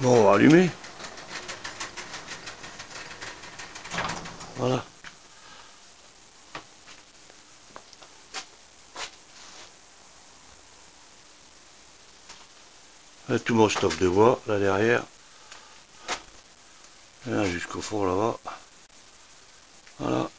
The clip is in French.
Bon, on va allumer. Voilà. tout mon stock de bois là derrière. Là jusqu'au fond là-bas. Voilà.